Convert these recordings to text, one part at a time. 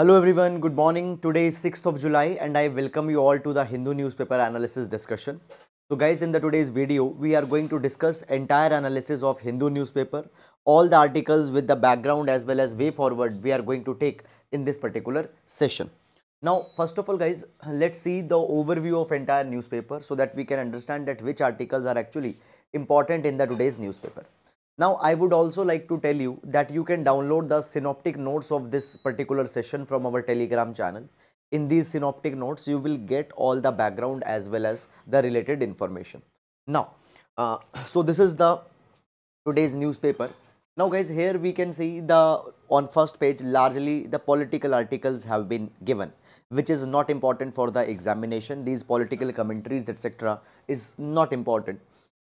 Hello everyone, good morning. Today is 6th of July and I welcome you all to the Hindu newspaper analysis discussion. So guys, in the today's video, we are going to discuss entire analysis of Hindu newspaper, all the articles with the background as well as way forward we are going to take in this particular session. Now, first of all guys, let's see the overview of entire newspaper so that we can understand that which articles are actually important in the today's newspaper. Now, I would also like to tell you that you can download the synoptic notes of this particular session from our telegram channel. In these synoptic notes, you will get all the background as well as the related information. Now, uh, so this is the today's newspaper. Now guys, here we can see the on first page largely the political articles have been given which is not important for the examination. These political commentaries etc. is not important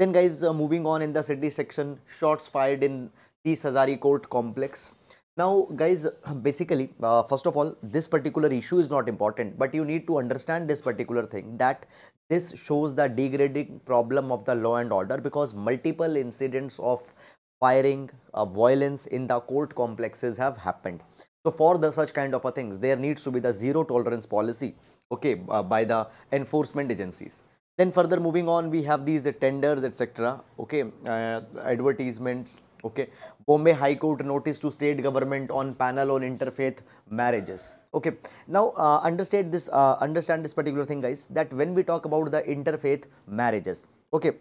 then guys, uh, moving on in the city section, shots fired in the Hazari Court complex. Now guys, basically, uh, first of all, this particular issue is not important, but you need to understand this particular thing that this shows the degrading problem of the law and order because multiple incidents of firing, uh, violence in the court complexes have happened. So for the such kind of a things, there needs to be the zero tolerance policy, okay, uh, by the enforcement agencies. Then further moving on, we have these uh, tenders, etc. Okay, uh, advertisements. Okay, Bombay High Court notice to state government on panel on interfaith marriages. Okay, now uh, understand this. Uh, understand this particular thing, guys. That when we talk about the interfaith marriages, okay.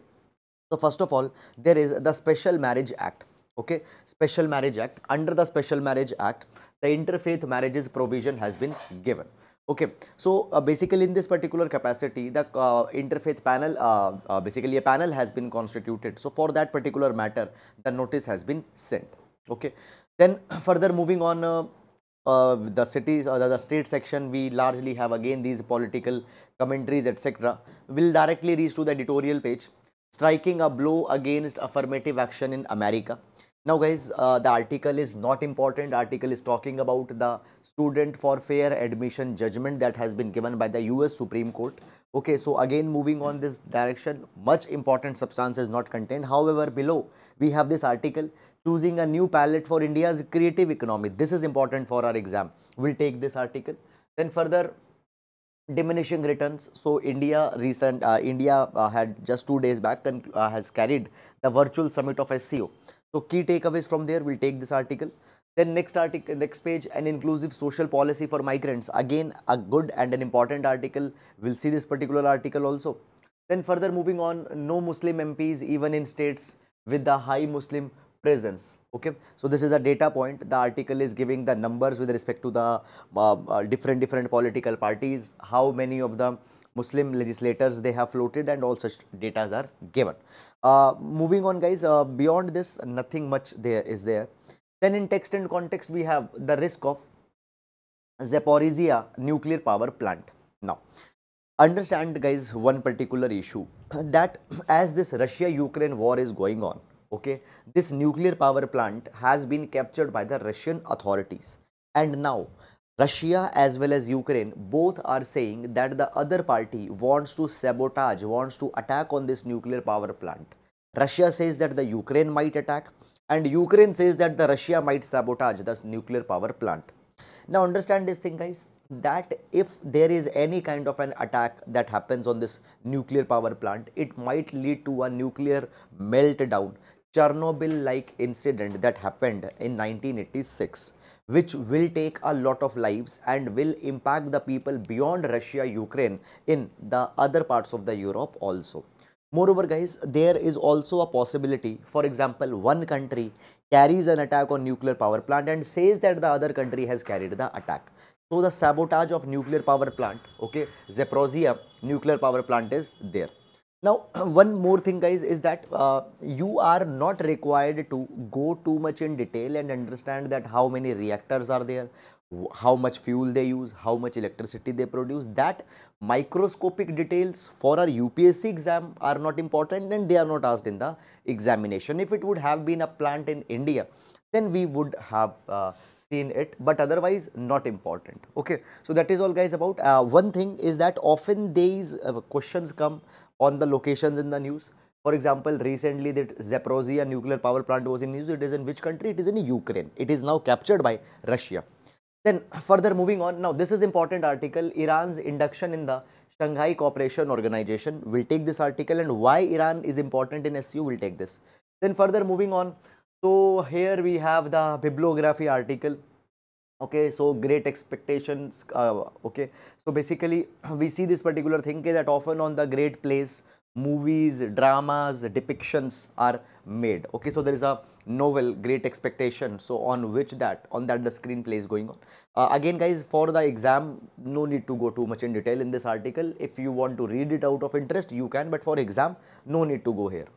So first of all, there is the Special Marriage Act. Okay, Special Marriage Act. Under the Special Marriage Act, the interfaith marriages provision has been given okay so uh, basically in this particular capacity the uh, interfaith panel uh, uh, basically a panel has been constituted. So for that particular matter the notice has been sent. Okay then further moving on uh, uh, the cities or the state section we largely have again these political commentaries etc will directly reach to the editorial page striking a blow against affirmative action in america now guys, uh, the article is not important. Article is talking about the student for fair admission judgment that has been given by the US Supreme Court. Okay, so again moving on this direction, much important substance is not contained. However, below we have this article choosing a new palette for India's creative economy. This is important for our exam. We'll take this article. Then further diminishing returns. So India recent uh, India uh, had just two days back and uh, has carried the virtual summit of SCO. So key takeaways from there, we'll take this article. Then next article, next page, an inclusive social policy for migrants. Again, a good and an important article. We'll see this particular article also. Then further moving on, no Muslim MPs even in states with the high Muslim presence. Okay, so this is a data point. The article is giving the numbers with respect to the uh, uh, different different political parties, how many of the Muslim legislators they have floated and all such data are given. Uh, moving on guys, uh, beyond this nothing much there is there. Then in text and context we have the risk of Zaporizhia nuclear power plant. Now understand guys one particular issue that as this Russia-Ukraine war is going on, okay, this nuclear power plant has been captured by the Russian authorities and now Russia as well as Ukraine both are saying that the other party wants to sabotage, wants to attack on this nuclear power plant. Russia says that the Ukraine might attack and Ukraine says that the Russia might sabotage this nuclear power plant. Now understand this thing guys that if there is any kind of an attack that happens on this nuclear power plant, it might lead to a nuclear meltdown, Chernobyl like incident that happened in 1986 which will take a lot of lives and will impact the people beyond Russia, Ukraine in the other parts of the Europe also. Moreover guys, there is also a possibility, for example, one country carries an attack on nuclear power plant and says that the other country has carried the attack. So the sabotage of nuclear power plant, okay, Zaporozhye nuclear power plant is there. Now, one more thing guys is that uh, you are not required to go too much in detail and understand that how many reactors are there, how much fuel they use, how much electricity they produce. That microscopic details for our UPSC exam are not important and they are not asked in the examination. If it would have been a plant in India, then we would have uh, seen it but otherwise not important okay so that is all guys about uh, one thing is that often these uh, questions come on the locations in the news. For example, recently that Zaporozhye nuclear power plant was in news. It is in which country? It is in Ukraine. It is now captured by Russia. Then further moving on, now this is important article, Iran's induction in the Shanghai Cooperation Organization. We'll take this article and why Iran is important in SCO, we'll take this. Then further moving on, so here we have the bibliography article. Okay, so great expectations. Uh, okay, so basically we see this particular thing that often on the great plays, movies, dramas, depictions are made. Okay, so there is a novel, great expectation. So on which that, on that the screenplay is going on. Uh, again guys, for the exam, no need to go too much in detail in this article. If you want to read it out of interest, you can, but for exam, no need to go here.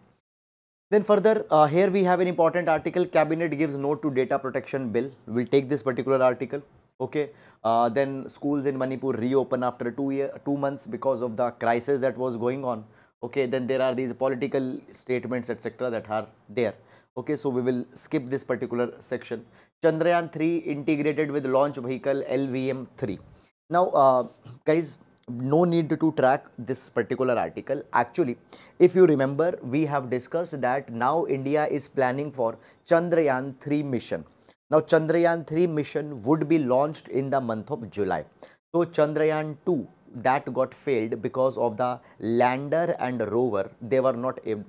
Then further, uh, here we have an important article, Cabinet gives note to data protection bill. We'll take this particular article. Okay. Uh, then schools in Manipur reopen after two year, two months because of the crisis that was going on. Okay. Then there are these political statements, etc. that are there. Okay. So we will skip this particular section. Chandrayaan 3 integrated with launch vehicle LVM 3. Now, uh, guys, no need to track this particular article. Actually, if you remember, we have discussed that now India is planning for Chandrayaan 3 mission. Now, Chandrayaan 3 mission would be launched in the month of July. So, Chandrayaan 2 that got failed because of the lander and rover. They were not able,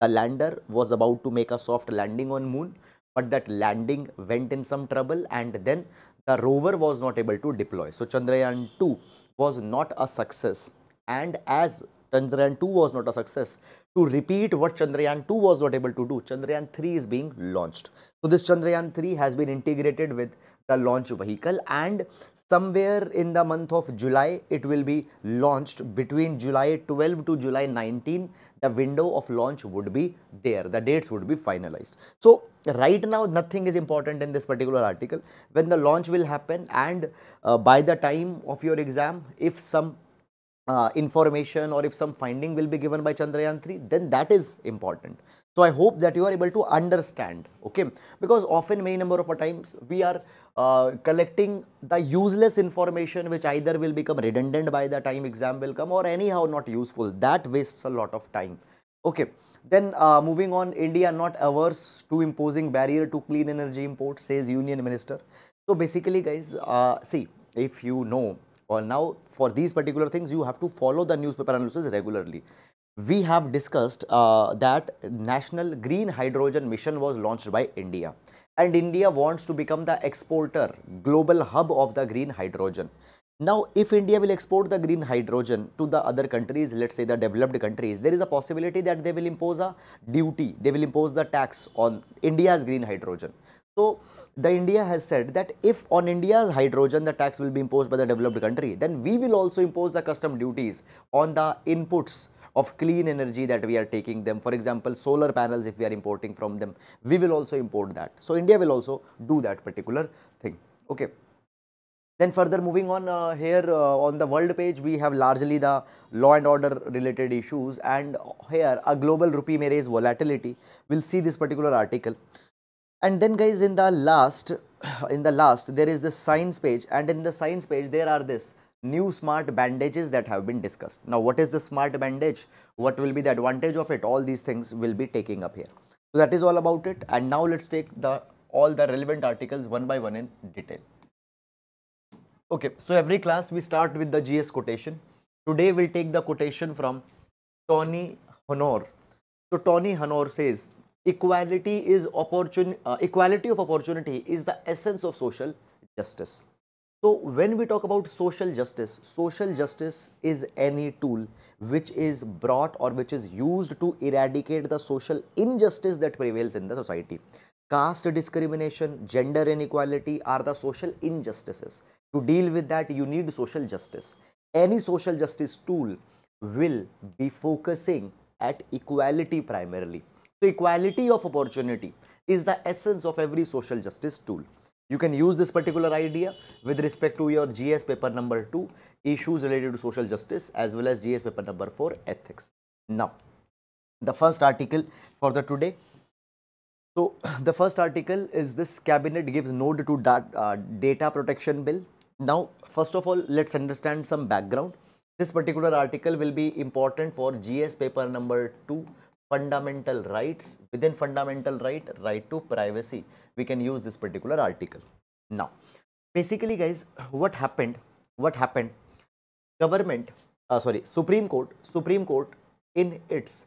the lander was about to make a soft landing on moon, but that landing went in some trouble and then the rover was not able to deploy. So, Chandrayaan 2 was not a success and as Chandrayaan 2 was not a success, to repeat what Chandrayaan 2 was not able to do, Chandrayaan 3 is being launched. So, this Chandrayaan 3 has been integrated with the launch vehicle and somewhere in the month of July, it will be launched between July 12 to July 19, the window of launch would be there, the dates would be finalized. So, right now nothing is important in this particular article. When the launch will happen and uh, by the time of your exam, if some uh, information or if some finding will be given by Chandrayaan 3, then that is important. So, I hope that you are able to understand, okay, because often many number of times we are uh, collecting the useless information which either will become redundant by the time exam will come or anyhow not useful, that wastes a lot of time, okay. Then uh, moving on, India not averse to imposing barrier to clean energy imports, says Union Minister. So basically guys, uh, see, if you know, or now for these particular things, you have to follow the newspaper analysis regularly. We have discussed uh, that National Green Hydrogen Mission was launched by India and India wants to become the exporter, global hub of the green hydrogen. Now, if India will export the green hydrogen to the other countries, let's say the developed countries, there is a possibility that they will impose a duty, they will impose the tax on India's green hydrogen. So, the India has said that if on India's hydrogen the tax will be imposed by the developed country, then we will also impose the custom duties on the inputs of clean energy that we are taking them. For example, solar panels if we are importing from them, we will also import that. So, India will also do that particular thing. Okay. Then further moving on uh, here uh, on the world page, we have largely the law and order related issues and here a global rupee may raise volatility. We'll see this particular article. And then guys in the last, in the last there is the science page and in the science page there are this new smart bandages that have been discussed. Now what is the smart bandage? What will be the advantage of it? All these things will be taking up here. So that is all about it and now let's take the all the relevant articles one by one in detail. Okay, so every class we start with the GS quotation. Today we'll take the quotation from Tony Honoré. So Tony Honoré says, equality is opportunity, uh, equality of opportunity is the essence of social justice. So when we talk about social justice, social justice is any tool which is brought or which is used to eradicate the social injustice that prevails in the society. Caste discrimination, gender inequality are the social injustices to deal with that, you need social justice. Any social justice tool will be focusing at equality primarily. So, equality of opportunity is the essence of every social justice tool. You can use this particular idea with respect to your GS paper number 2, issues related to social justice as well as GS paper number 4, ethics. Now, the first article for the today so, the first article is this cabinet gives node to dat, uh, data protection bill now, first of all, let's understand some background. This particular article will be important for GS paper number 2, fundamental rights. Within fundamental right, right to privacy, we can use this particular article. Now, basically guys what happened what happened government uh, sorry supreme court supreme court in its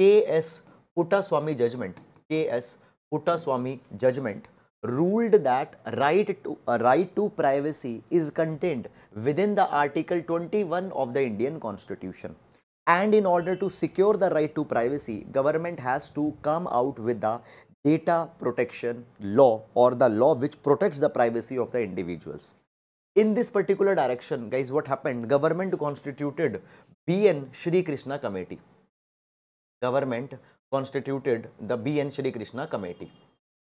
ks puttaswamy judgment ks puttaswamy judgment ruled that right to a right to privacy is contained within the article 21 of the indian constitution and in order to secure the right to privacy government has to come out with the data protection law or the law which protects the privacy of the individuals. In this particular direction guys what happened? Government constituted bn shri krishna committee. Government constituted the bn shri krishna committee.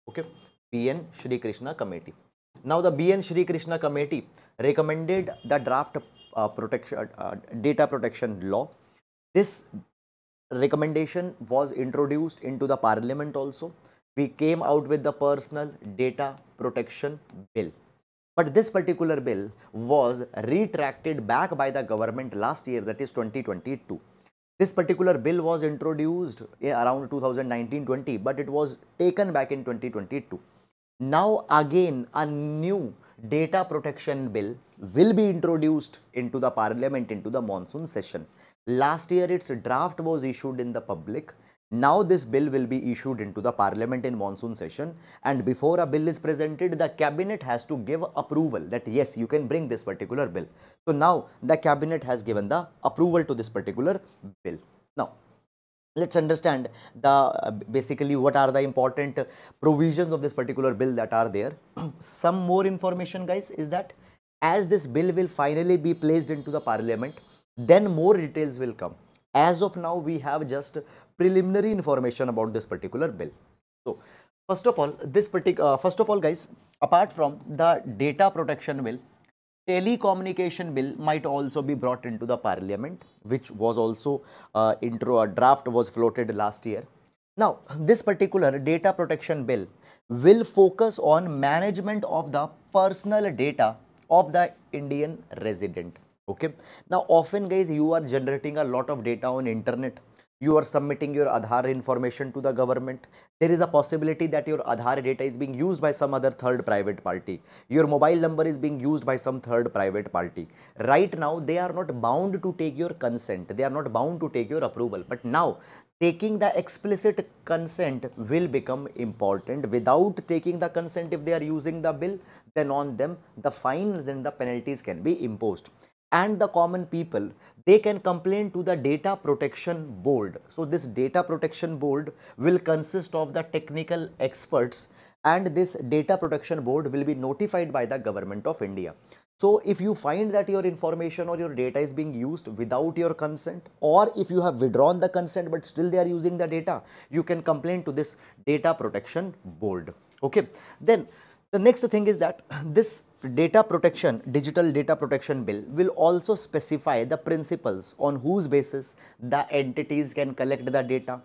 Okay? Bn shri krishna committee. Now the bn shri krishna committee recommended the draft uh, protection uh, data protection law this recommendation was introduced into the parliament also we came out with the personal data protection bill but this particular bill was retracted back by the government last year, that is 2022. This particular bill was introduced around 2019-20, but it was taken back in 2022. Now again, a new data protection bill will be introduced into the parliament into the monsoon session. Last year, its draft was issued in the public now this bill will be issued into the parliament in monsoon session and before a bill is presented the cabinet has to give approval that yes you can bring this particular bill. So now the cabinet has given the approval to this particular bill. Now let's understand the uh, basically what are the important provisions of this particular bill that are there. Some more information guys is that as this bill will finally be placed into the parliament then more details will come. As of now we have just preliminary information about this particular bill. So first of all this particular uh, first of all guys apart from the data protection bill telecommunication bill might also be brought into the parliament which was also uh, intro a draft was floated last year. Now this particular data protection bill will focus on management of the personal data of the indian resident okay now often guys you are generating a lot of data on internet you are submitting your Aadhaar information to the government. There is a possibility that your Aadhaar data is being used by some other third private party. Your mobile number is being used by some third private party. Right now, they are not bound to take your consent. They are not bound to take your approval. But now, taking the explicit consent will become important. Without taking the consent, if they are using the bill, then on them, the fines and the penalties can be imposed and the common people, they can complain to the data protection board. So this data protection board will consist of the technical experts and this data protection board will be notified by the government of India. So if you find that your information or your data is being used without your consent or if you have withdrawn the consent but still they are using the data, you can complain to this data protection board. Okay. Then the next thing is that this data protection, digital data protection bill will also specify the principles on whose basis the entities can collect the data,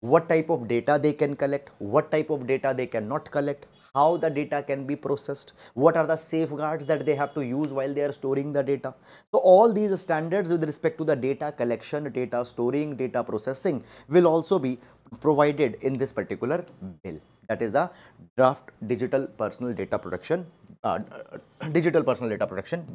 what type of data they can collect, what type of data they cannot collect, how the data can be processed, what are the safeguards that they have to use while they are storing the data. So all these standards with respect to the data collection, data storing, data processing will also be provided in this particular bill that is the draft digital personal data protection uh, digital personal data protection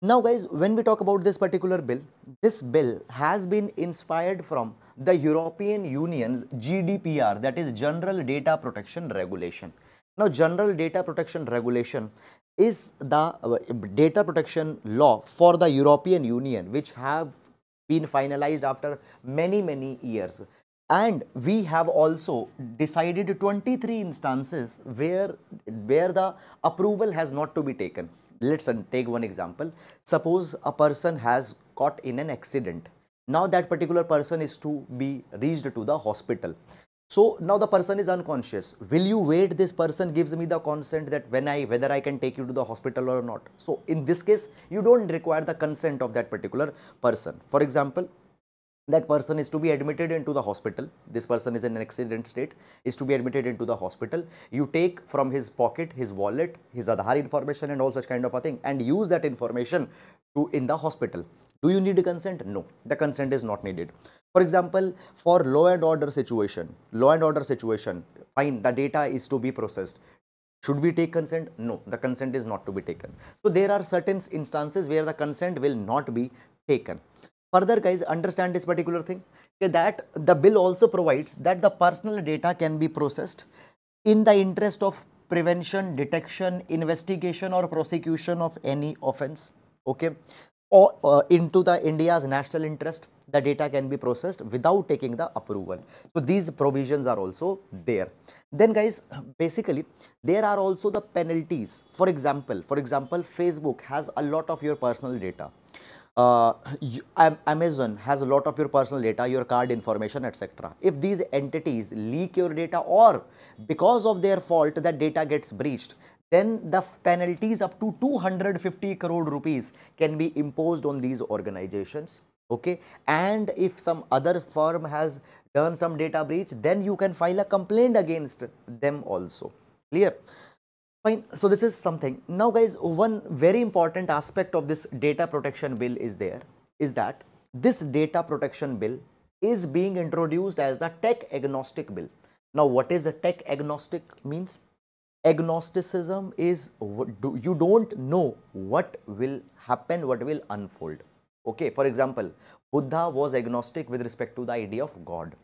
now guys when we talk about this particular bill this bill has been inspired from the european union's gdpr that is general data protection regulation. Now general data protection regulation is the uh, data protection law for the european union which have been finalized after many many years and we have also decided 23 instances where where the approval has not to be taken. Let's take one example. Suppose a person has got in an accident. Now that particular person is to be reached to the hospital. So now the person is unconscious. Will you wait this person gives me the consent that when i whether i can take you to the hospital or not? So in this case you don't require the consent of that particular person. For example that person is to be admitted into the hospital. This person is in an accident state is to be admitted into the hospital. You take from his pocket his wallet his Aadhaar information and all such kind of a thing and use that information to in the hospital. Do you need a consent? No. The consent is not needed. For example for law and order situation law and order situation fine the data is to be processed. Should we take consent? No, the consent is not to be taken. So there are certain instances where the consent will not be taken. Further guys, understand this particular thing that the bill also provides that the personal data can be processed in the interest of prevention, detection, investigation or prosecution of any offense. Okay or uh, into the India's national interest, the data can be processed without taking the approval. So these provisions are also there. Then guys, basically there are also the penalties. For example, for example, Facebook has a lot of your personal data. Uh, Amazon has a lot of your personal data, your card information, etc. If these entities leak your data or because of their fault that data gets breached, then the penalties up to 250 crore rupees can be imposed on these organizations okay? And if some other firm has done some data breach then you can file a complaint against them also. Clear fine so this is something now guys one very important aspect of this data protection bill is there is that this data protection bill is being introduced as the tech agnostic bill now what is the tech agnostic means agnosticism is you don't know what will happen, what will unfold. Okay, for example, Buddha was agnostic with respect to the idea of God.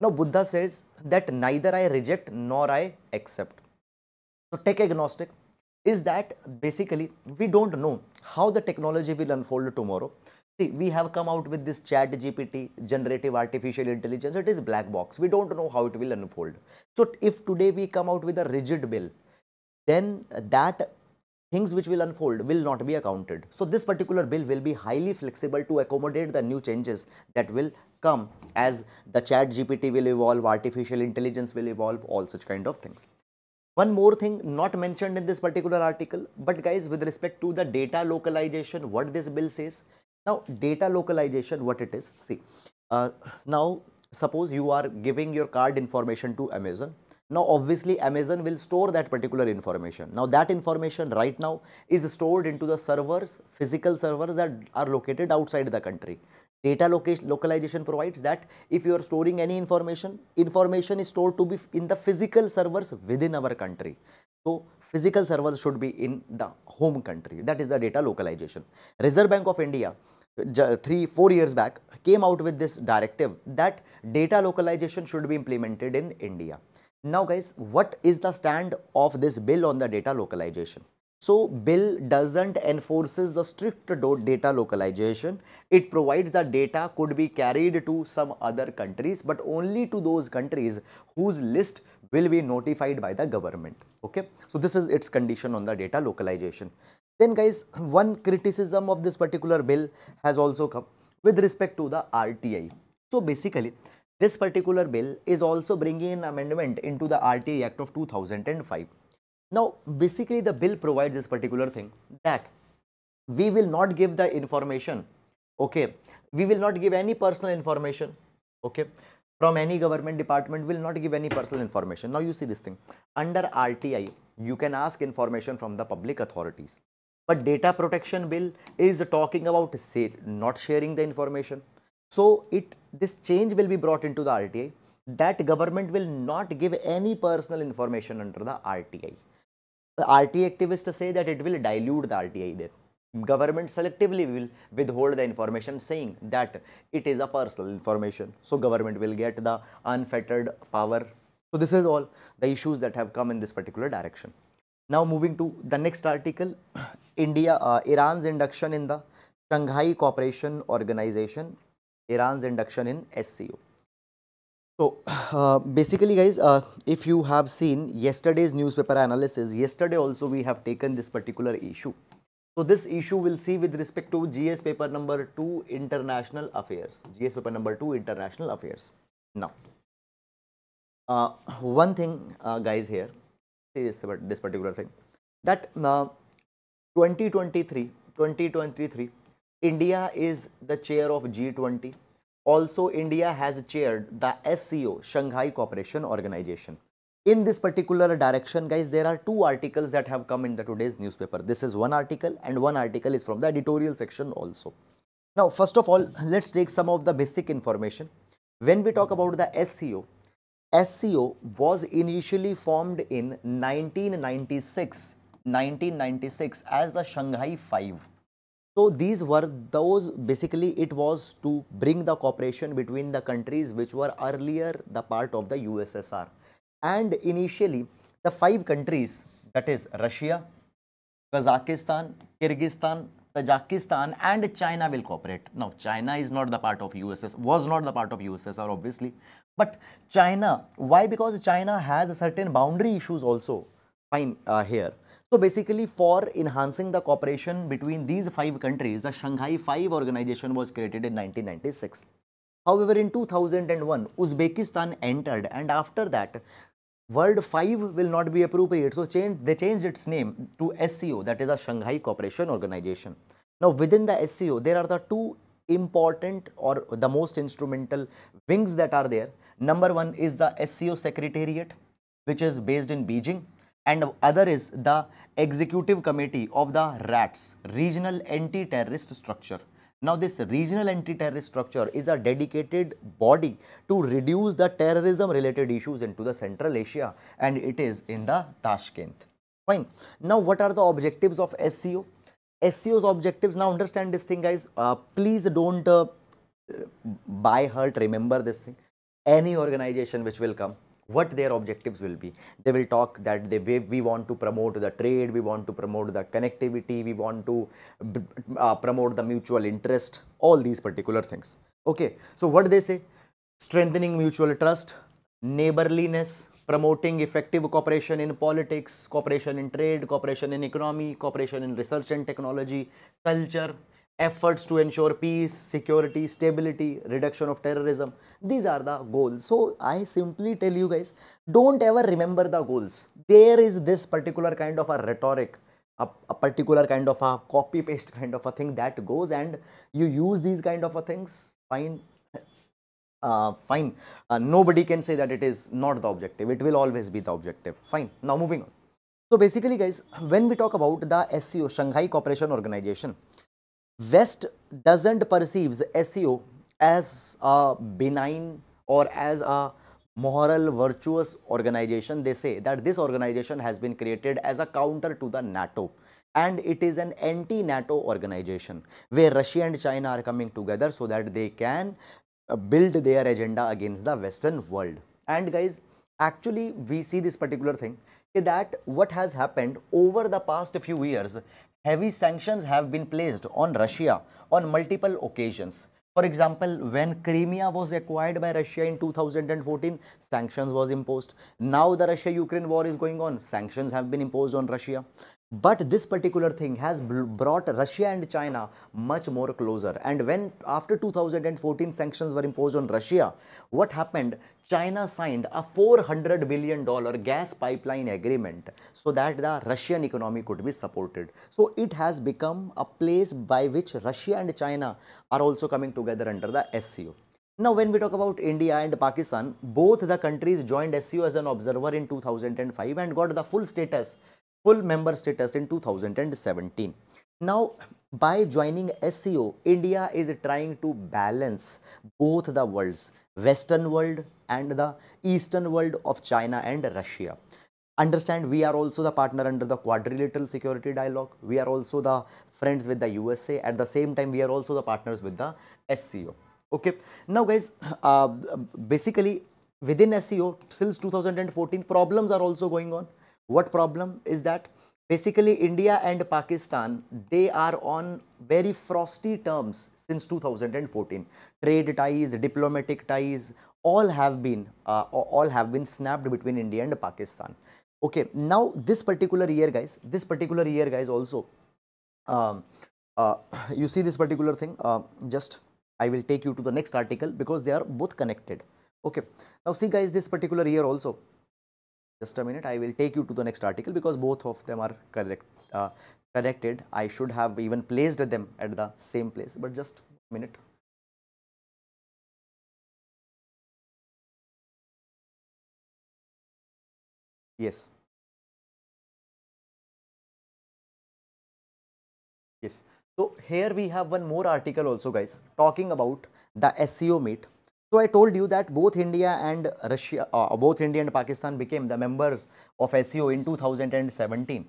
Now, Buddha says that neither I reject nor I accept. So, tech agnostic is that basically we don't know how the technology will unfold tomorrow. See, we have come out with this chat GPT, generative artificial intelligence, it is black box. We don't know how it will unfold. So, if today we come out with a rigid bill, then that things which will unfold will not be accounted. So this particular bill will be highly flexible to accommodate the new changes that will come as the chat GPT will evolve, artificial intelligence will evolve, all such kind of things. One more thing not mentioned in this particular article, but guys with respect to the data localization, what this bill says. Now data localization, what it is, see, uh, now suppose you are giving your card information to Amazon now, obviously, Amazon will store that particular information. Now, that information right now is stored into the servers, physical servers that are located outside the country. Data localization provides that if you are storing any information, information is stored to be in the physical servers within our country. So, physical servers should be in the home country. That is the data localization. Reserve Bank of India three, four years back came out with this directive that data localization should be implemented in India. Now guys, what is the stand of this bill on the data localization? So bill doesn't enforces the strict data localization. It provides that data could be carried to some other countries, but only to those countries whose list will be notified by the government. Okay. So this is its condition on the data localization. Then guys, one criticism of this particular bill has also come with respect to the RTI. So basically, this particular bill is also bringing an amendment into the RTI Act of 2005. Now, basically the bill provides this particular thing that we will not give the information, okay, we will not give any personal information, okay, from any government department will not give any personal information. Now, you see this thing, under RTI, you can ask information from the public authorities. But data protection bill is talking about say, not sharing the information so it this change will be brought into the RTI that government will not give any personal information under the RTI. RTI activists say that it will dilute the RTI there. Government selectively will withhold the information saying that it is a personal information. So government will get the unfettered power. So this is all the issues that have come in this particular direction. Now moving to the next article, India, uh, Iran's induction in the Shanghai Cooperation Organization Iran's induction in SCO. So uh, basically guys, uh, if you have seen yesterday's newspaper analysis, yesterday also we have taken this particular issue. So this issue will see with respect to GS paper number 2 international affairs, GS paper number 2 international affairs. Now, uh, one thing uh, guys here, see this, this particular thing, that uh, 2023, 2023 India is the chair of G20. Also, India has chaired the SCO, Shanghai Cooperation Organization. In this particular direction, guys, there are two articles that have come in the today's newspaper. This is one article and one article is from the editorial section also. Now, first of all, let's take some of the basic information. When we talk about the SCO, SCO was initially formed in 1996, 1996 as the Shanghai Five. So these were those basically it was to bring the cooperation between the countries which were earlier the part of the USSR. And initially the five countries that is Russia, Kazakhstan, Kyrgyzstan, Tajikistan and China will cooperate. Now China is not the part of USSR, was not the part of USSR obviously. But China, why? Because China has a certain boundary issues also fine uh, here. So basically for enhancing the cooperation between these five countries, the Shanghai Five organization was created in 1996. However, in 2001, Uzbekistan entered and after that, World 5 will not be appropriate. So change, they changed its name to SCO, that is a Shanghai Cooperation Organization. Now within the SCO, there are the two important or the most instrumental wings that are there. Number one is the SCO Secretariat, which is based in Beijing and other is the executive committee of the RATS, Regional Anti-Terrorist Structure. Now this regional anti-terrorist structure is a dedicated body to reduce the terrorism related issues into the Central Asia and it is in the Tashkent. Fine. Now what are the objectives of SCO? SCO's objectives, now understand this thing guys, uh, please don't uh, heart remember this thing. Any organization which will come, what their objectives will be. They will talk that they we want to promote the trade, we want to promote the connectivity, we want to uh, promote the mutual interest, all these particular things. Okay, so what they say? Strengthening mutual trust, neighborliness, promoting effective cooperation in politics, cooperation in trade, cooperation in economy, cooperation in research and technology, culture, efforts to ensure peace, security, stability, reduction of terrorism. These are the goals. So I simply tell you guys, don't ever remember the goals. There is this particular kind of a rhetoric, a, a particular kind of a copy paste kind of a thing that goes and you use these kind of a things, fine. Uh, fine, uh, nobody can say that it is not the objective. It will always be the objective. Fine. Now moving on. So basically guys, when we talk about the SCO, Shanghai Cooperation Organization, West doesn't perceives SCO as a benign or as a moral virtuous organization. They say that this organization has been created as a counter to the nato and it is an anti-nato organization where russia and china are coming together so that they can build their agenda against the western world. And guys actually we see this particular thing that what has happened over the past few years heavy sanctions have been placed on Russia on multiple occasions. For example, when Crimea was acquired by Russia in 2014, sanctions was imposed. Now the Russia-Ukraine war is going on, sanctions have been imposed on Russia. But this particular thing has brought Russia and China much more closer. And when after 2014 sanctions were imposed on Russia, what happened? China signed a 400 billion dollar gas pipeline agreement so that the Russian economy could be supported. So it has become a place by which Russia and China are also coming together under the SCO. Now, when we talk about India and Pakistan, both the countries joined SCO as an observer in 2005 and got the full status full member status in 2017. Now, by joining SCO, India is trying to balance both the worlds, Western world and the Eastern world of China and Russia. Understand, we are also the partner under the quadrilateral security dialogue. We are also the friends with the USA. At the same time, we are also the partners with the SCO. Okay. Now, guys, uh, basically within SCO, since 2014, problems are also going on what problem is that basically India and Pakistan, they are on very frosty terms since 2014. Trade ties, diplomatic ties, all have been uh, all have been snapped between India and Pakistan. Okay, now this particular year, guys, this particular year, guys, also, um, uh, you see this particular thing. Uh, just I will take you to the next article because they are both connected. Okay, now see, guys, this particular year also just a minute i will take you to the next article because both of them are correct uh, connected i should have even placed them at the same place but just a minute. Yes. Yes. So here we have one more article also guys talking about the SCO meet So I told you that both India and Russia, uh, both India and Pakistan became the members of SCO in 2017.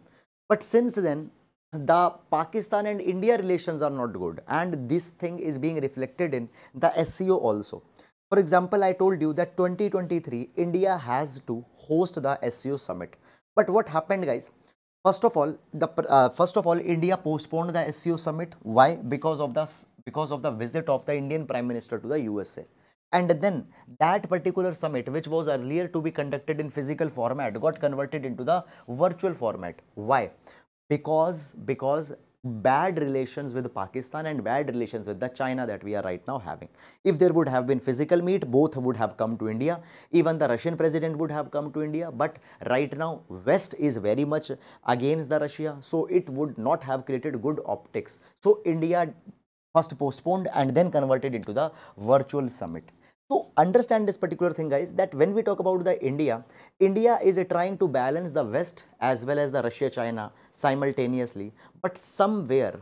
But since then, the Pakistan and India relations are not good and this thing is being reflected in the SCO also. For example, I told you that 2023 India has to host the SCO summit. But what happened guys? First of all, the uh, first of all India postponed the SCO summit. Why? Because of the because of the visit of the Indian Prime Minister to the USA. And then that particular summit, which was earlier to be conducted in physical format, got converted into the virtual format. Why? because because bad relations with Pakistan and bad relations with the China that we are right now having. If there would have been physical meet, both would have come to India. Even the Russian president would have come to India. But right now, West is very much against the Russia. So it would not have created good optics. So India first postponed and then converted into the virtual summit. So understand this particular thing guys that when we talk about the India, India is trying to balance the West as well as the Russia China simultaneously. But somewhere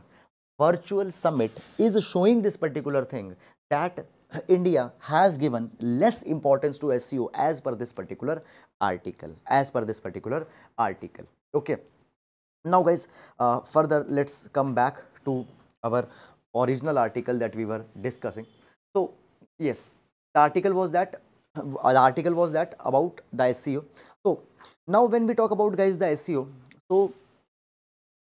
virtual summit is showing this particular thing that India has given less importance to SCO as per this particular article as per this particular article. Okay. Now guys uh, further let's come back to our original article that we were discussing. So yes the article was that the article was that about the SCO. So now when we talk about guys the SCO, so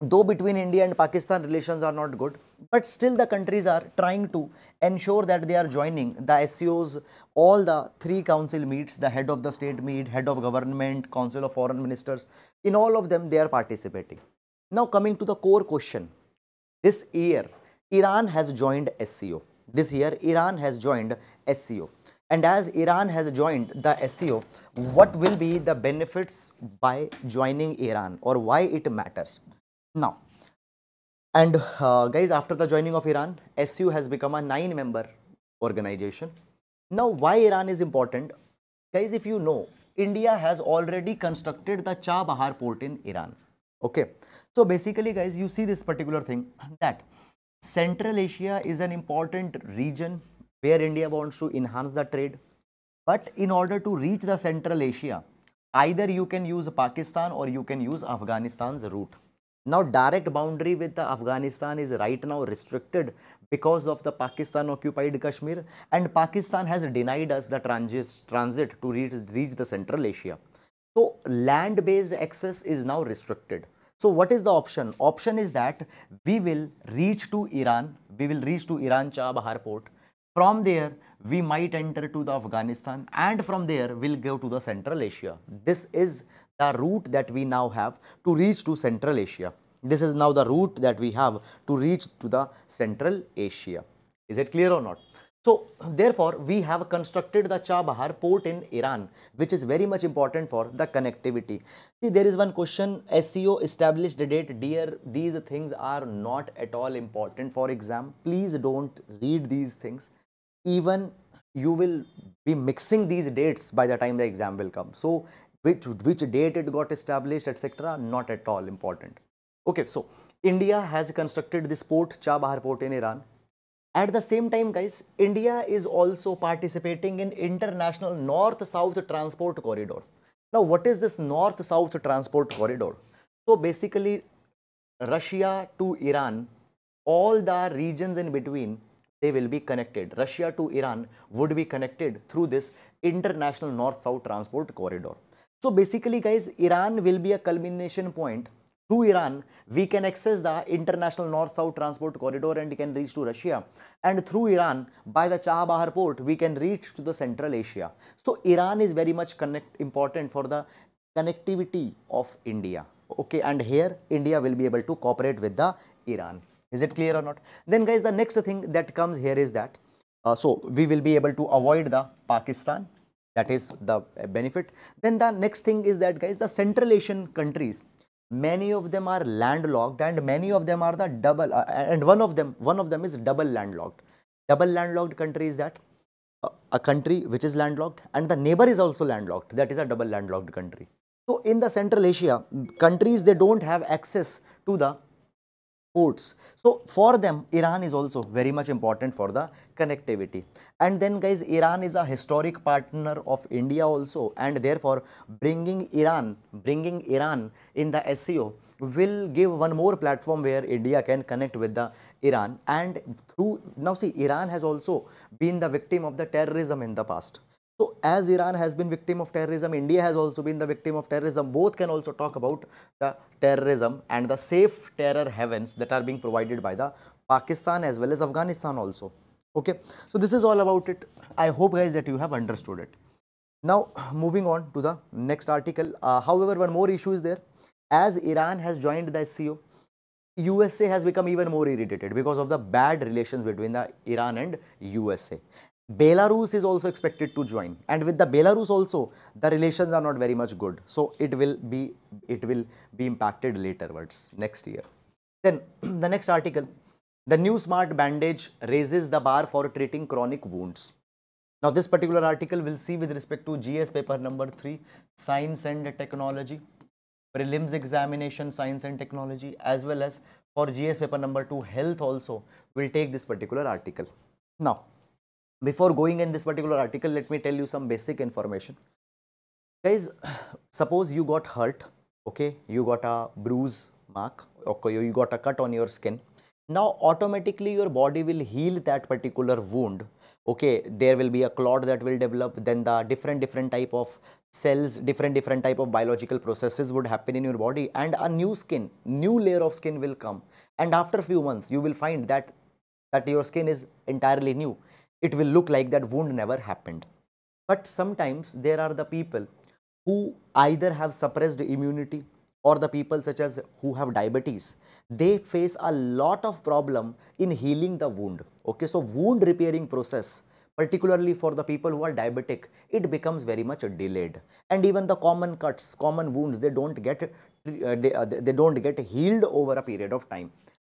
though between India and Pakistan relations are not good, but still the countries are trying to ensure that they are joining the SCOs, all the three council meets, the head of the state meet, head of government, council of foreign ministers, in all of them they are participating. Now coming to the core question, this year Iran has joined SCO. This year Iran has joined SCO. And as Iran has joined the SCO, what will be the benefits by joining Iran or why it matters? Now, and uh, guys, after the joining of Iran, SCO has become a nine member organization. Now, why Iran is important? Guys, if you know, India has already constructed the Chabahar port in Iran. Okay. So basically guys, you see this particular thing that Central Asia is an important region where India wants to enhance the trade. But in order to reach the Central Asia, either you can use Pakistan or you can use Afghanistan's route. Now direct boundary with the Afghanistan is right now restricted because of the Pakistan occupied Kashmir and Pakistan has denied us the transit, transit to reach, reach the Central Asia. So land based access is now restricted. So what is the option? Option is that we will reach to Iran, we will reach to Iran Chabahar port from there, we might enter to the Afghanistan and from there we'll go to the Central Asia. This is the route that we now have to reach to Central Asia. This is now the route that we have to reach to the Central Asia. Is it clear or not? So, therefore, we have constructed the Chabahar port in Iran, which is very much important for the connectivity. See, there is one question, SCO established date, dear, these things are not at all important for exam. Please don't read these things even you will be mixing these dates by the time the exam will come. So, which, which date it got established, etc. not at all important. Okay, so India has constructed this port, Chabahar port in Iran. At the same time, guys, India is also participating in international north-south transport corridor. Now, what is this north-south transport corridor? So, basically, Russia to Iran, all the regions in between they will be connected. Russia to Iran would be connected through this international north-south transport corridor. So basically guys, Iran will be a culmination point. Through Iran, we can access the international north-south transport corridor and can reach to Russia. And through Iran, by the Chabahar port, we can reach to the Central Asia. So Iran is very much connect important for the connectivity of India. Okay, and here India will be able to cooperate with the Iran. Is it clear or not? Then guys, the next thing that comes here is that, uh, so we will be able to avoid the Pakistan, that is the benefit. Then the next thing is that guys, the Central Asian countries, many of them are landlocked and many of them are the double, uh, and one of them, one of them is double landlocked. Double landlocked country is that uh, a country which is landlocked and the neighbor is also landlocked, that is a double landlocked country. So in the Central Asia, countries, they don't have access to the ports. So for them, Iran is also very much important for the connectivity. And then guys, Iran is a historic partner of India also and therefore bringing Iran, bringing Iran in the SCO will give one more platform where India can connect with the Iran and through, now see Iran has also been the victim of the terrorism in the past. So as Iran has been victim of terrorism, India has also been the victim of terrorism. Both can also talk about the terrorism and the safe terror heavens that are being provided by the Pakistan as well as Afghanistan also. Okay, so this is all about it. I hope guys that you have understood it. Now moving on to the next article. Uh, however, one more issue is there. As Iran has joined the SCO, USA has become even more irritated because of the bad relations between the Iran and USA. Belarus is also expected to join and with the Belarus also the relations are not very much good. So it will be it will be impacted laterwards next year. Then the next article the new smart bandage raises the bar for treating chronic wounds. Now this particular article will see with respect to GS paper number 3 science and technology prelims examination science and technology as well as for GS paper number 2 health also will take this particular article. Now before going in this particular article, let me tell you some basic information. Guys, suppose you got hurt, okay, you got a bruise mark, okay, you got a cut on your skin. Now, automatically your body will heal that particular wound. Okay, there will be a clot that will develop, then the different, different type of cells, different, different type of biological processes would happen in your body and a new skin, new layer of skin will come. And after a few months, you will find that, that your skin is entirely new it will look like that wound never happened. But sometimes there are the people who either have suppressed immunity or the people such as who have diabetes, they face a lot of problem in healing the wound. Okay, so wound repairing process, particularly for the people who are diabetic, it becomes very much delayed. And even the common cuts, common wounds, they don't get uh, they, uh, they don't get healed over a period of time.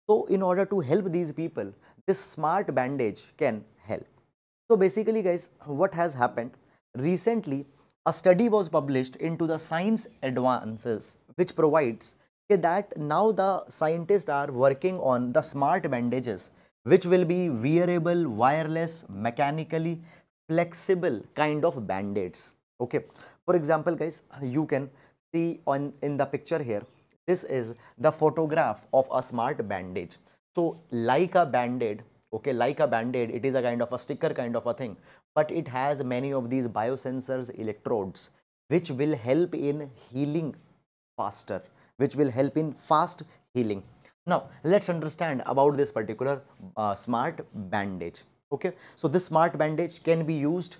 So in order to help these people, this smart bandage can help. So basically guys, what has happened? Recently, a study was published into the Science Advances which provides that now the scientists are working on the smart bandages which will be wearable, wireless, mechanically flexible kind of band-aids. Okay. For example, guys, you can see on in the picture here, this is the photograph of a smart bandage. So like a band-aid, okay like a band-aid it is a kind of a sticker kind of a thing. But it has many of these biosensors electrodes which will help in healing faster which will help in fast healing. Now let's understand about this particular uh, smart bandage okay? So this smart bandage can be used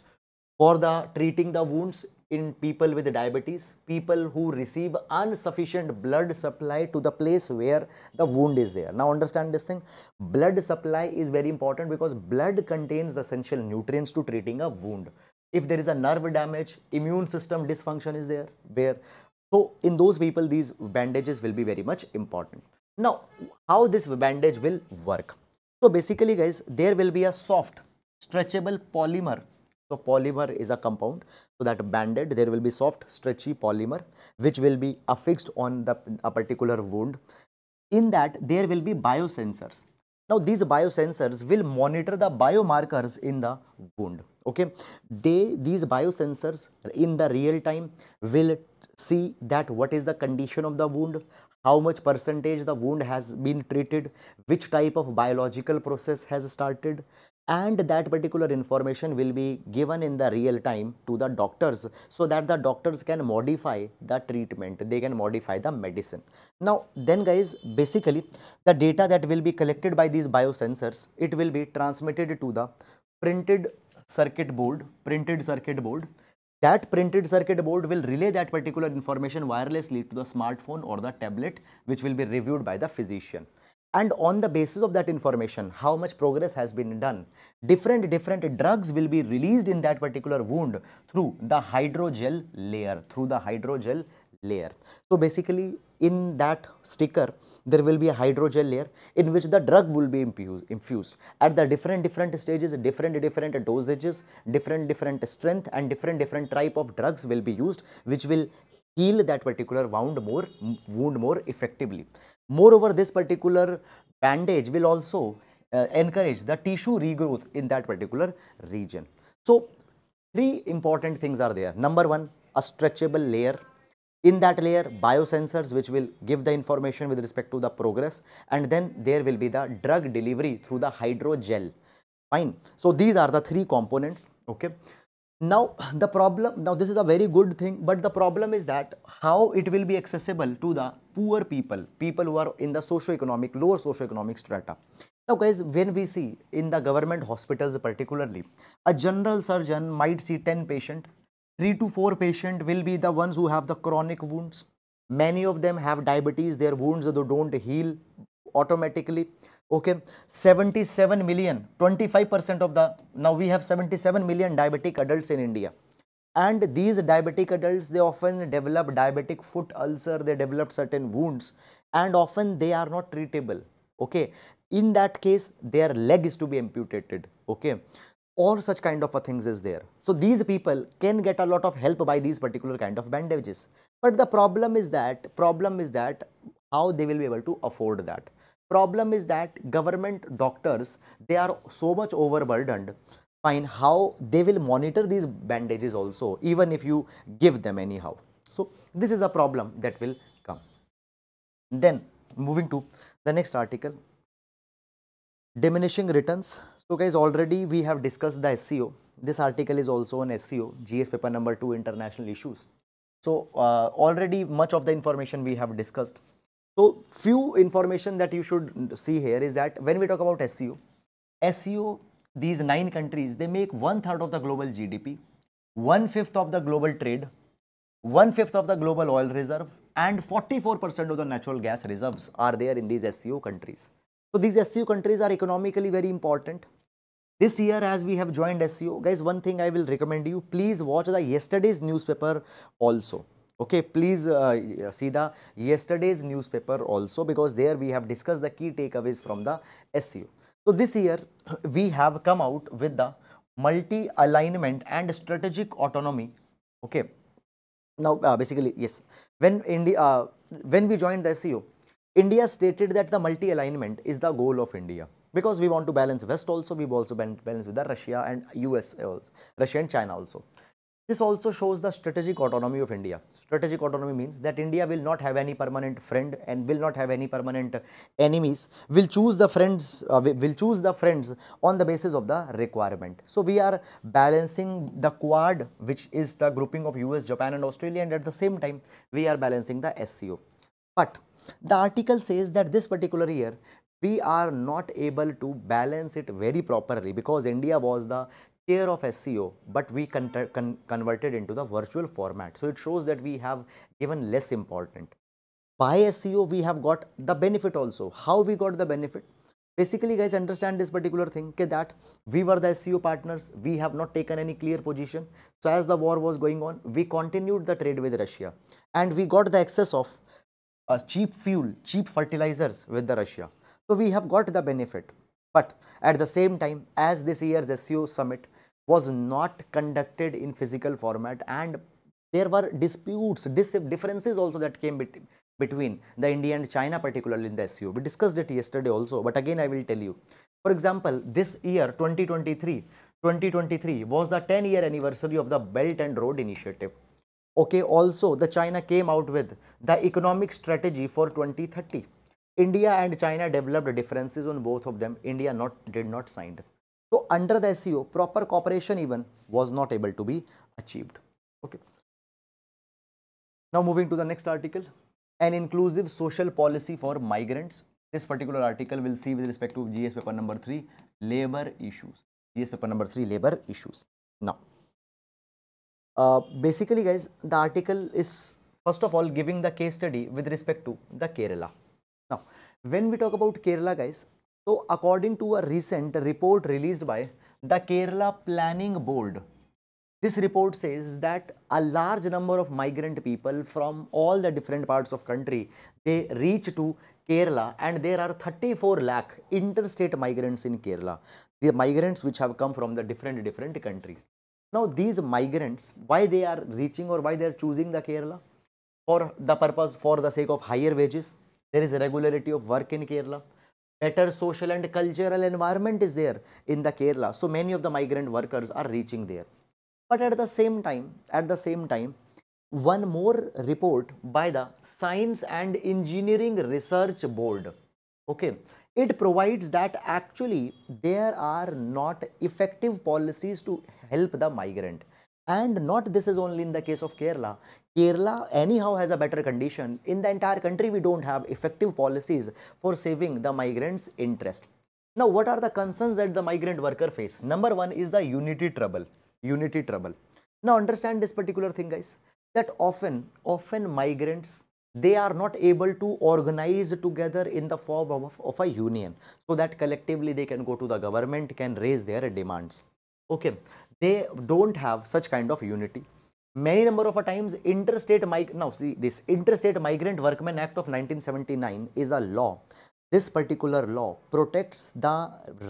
for the treating the wounds in people with diabetes, people who receive insufficient blood supply to the place where the wound is there. Now understand this thing, blood supply is very important because blood contains the essential nutrients to treating a wound. If there is a nerve damage, immune system dysfunction is there, where so in those people these bandages will be very much important. Now how this bandage will work? So basically guys there will be a soft stretchable polymer so polymer is a compound. So that banded there will be soft stretchy polymer which will be affixed on the a particular wound. In that there will be biosensors. Now these biosensors will monitor the biomarkers in the wound. Okay, they these biosensors in the real time will see that what is the condition of the wound, how much percentage the wound has been treated, which type of biological process has started, and that particular information will be given in the real time to the doctors so that the doctors can modify the treatment. They can modify the medicine. Now then guys basically the data that will be collected by these biosensors it will be transmitted to the printed circuit board printed circuit board. That printed circuit board will relay that particular information wirelessly to the smartphone or the tablet which will be reviewed by the physician and on the basis of that information how much progress has been done different different drugs will be released in that particular wound through the hydrogel layer through the hydrogel layer. So basically in that sticker there will be a hydrogel layer in which the drug will be infused, infused. At the different different stages different different dosages different different strength and different different type of drugs will be used which will heal that particular wound more wound more effectively Moreover, this particular bandage will also uh, encourage the tissue regrowth in that particular region. So, three important things are there. Number one, a stretchable layer. In that layer, biosensors which will give the information with respect to the progress and then there will be the drug delivery through the hydrogel. Fine. So, these are the three components. Okay. Now, the problem, now this is a very good thing, but the problem is that how it will be accessible to the poor people, people who are in the socio-economic, lower socio-economic strata. Now guys, when we see in the government hospitals particularly, a general surgeon might see 10 patient, 3 to 4 patient will be the ones who have the chronic wounds. Many of them have diabetes, their wounds don't heal automatically. Okay, 77 million, 25% of the, now we have 77 million diabetic adults in India and these diabetic adults they often develop diabetic foot ulcer they develop certain wounds and often they are not treatable okay? In that case their leg is to be amputated okay? Or such kind of a things is there. So these people can get a lot of help by these particular kind of bandages but the problem is that problem is that how they will be able to afford that. Problem is that government doctors they are so much overburdened find how they will monitor these bandages also even if you give them anyhow. So this is a problem that will come. Then moving to the next article. Diminishing returns. So guys already we have discussed the SCO this article is also on SCO GS paper number 2 international issues. So uh, already much of the information we have discussed. So few information that you should see here is that when we talk about SCO SCO these nine countries they make one third of the global GDP one fifth of the global trade one fifth of the global oil reserve and 44 percent of the natural gas reserves are there in these SCO countries so these SCO countries are economically very important. This year as we have joined SCO, guys one thing I will recommend you, please watch the yesterday's newspaper also. Okay, please uh, see the yesterday's newspaper also because there we have discussed the key takeaways from the SCO. So this year we have come out with the multi-alignment and strategic autonomy. Okay. Now uh, basically yes, when India, uh, when we joined the SCO, India stated that the multi-alignment is the goal of India because we want to balance West also, we also balance with the Russia and US also, Russia and China also. This also shows the strategic autonomy of India. Strategic autonomy means that India will not have any permanent friend and will not have any permanent enemies. Will choose the friends, uh, will choose the friends on the basis of the requirement. So we are balancing the Quad, which is the grouping of US, Japan, and Australia, and at the same time we are balancing the SCO. But the article says that this particular year we are not able to balance it very properly because India was the chair of SCO but we con con converted into the virtual format. So it shows that we have given less important. By SCO we have got the benefit also. How we got the benefit? Basically guys understand this particular thing that we were the SCO partners, we have not taken any clear position. So as the war was going on, we continued the trade with Russia and we got the excess of uh, cheap fuel, cheap fertilizers with the Russia. So we have got the benefit. But at the same time, as this year's SCO summit was not conducted in physical format and there were disputes, differences also that came bet between the India and China particularly in the SCO. We discussed it yesterday also, but again I will tell you. For example, this year 2023, 2023 was the 10 year anniversary of the Belt and Road Initiative okay also the china came out with the economic strategy for 2030 india and china developed differences on both of them india not did not signed so under the sco proper cooperation even was not able to be achieved. Okay. Now moving to the next article. An inclusive social policy for migrants. This particular article will see with respect to gs paper number 3 labor issues. Gs paper number 3 labor issues. Now uh, basically guys the article is first of all giving the case study with respect to the Kerala. Now when we talk about Kerala guys so according to a recent report released by the Kerala Planning Board this report says that a large number of migrant people from all the different parts of country they reach to Kerala and there are 34 lakh interstate migrants in Kerala the migrants which have come from the different different countries now these migrants, why they are reaching or why they are choosing the Kerala? For the purpose, for the sake of higher wages, there is regularity of work in Kerala. Better social and cultural environment is there in the Kerala. So many of the migrant workers are reaching there. But at the same time, at the same time, one more report by the Science and Engineering Research Board, okay, it provides that actually there are not effective policies to help the migrant and not this is only in the case of Kerala. Kerala anyhow has a better condition. In the entire country, we don't have effective policies for saving the migrants' interest. Now, what are the concerns that the migrant worker face? Number one is the unity trouble. Unity trouble. Now, understand this particular thing, guys, that often, often migrants they are not able to organize together in the form of, of a union so that collectively they can go to the government can raise their demands okay they don't have such kind of unity. Many number of times interstate mig now see this interstate migrant workmen act of 1979 is a law. This particular law protects the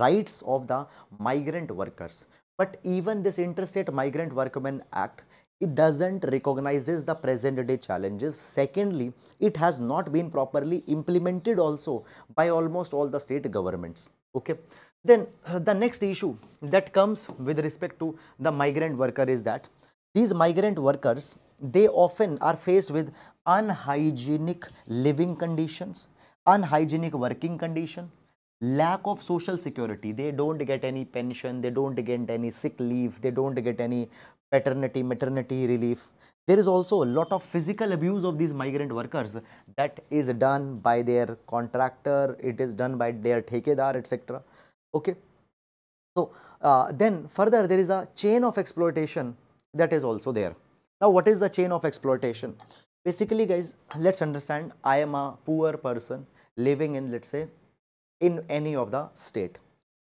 rights of the migrant workers. But even this interstate migrant workmen act it doesn't recognizes the present day challenges. Secondly, it has not been properly implemented also by almost all the state governments. Okay. Then uh, the next issue that comes with respect to the migrant worker is that these migrant workers, they often are faced with unhygienic living conditions, unhygienic working condition, lack of social security. They don't get any pension, they don't get any sick leave, they don't get any paternity, maternity relief. There is also a lot of physical abuse of these migrant workers that is done by their contractor, it is done by their thekedar, etc okay. So, uh, then further there is a chain of exploitation that is also there. Now, what is the chain of exploitation? Basically guys, let's understand I am a poor person living in let's say in any of the state.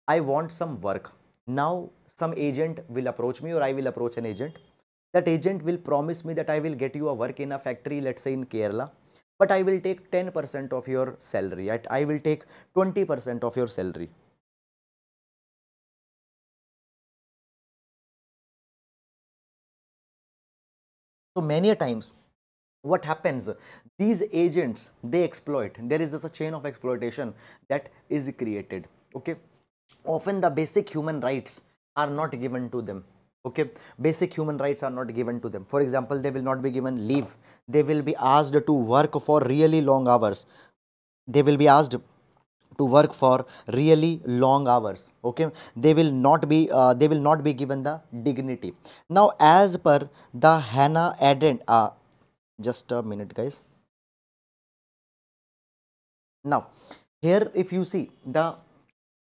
I want some work. Now, some agent will approach me or I will approach an agent. That agent will promise me that I will get you a work in a factory let's say in Kerala but I will take 10% of your salary, I will take 20% of your salary. So many times what happens? These agents they exploit. There is a chain of exploitation that is created okay? Often the basic human rights are not given to them okay? Basic human rights are not given to them. For example they will not be given leave. They will be asked to work for really long hours. They will be asked to work for really long hours okay? They will not be uh, they will not be given the dignity. Now as per the hannah arendt uh, just a minute guys. Now here if you see the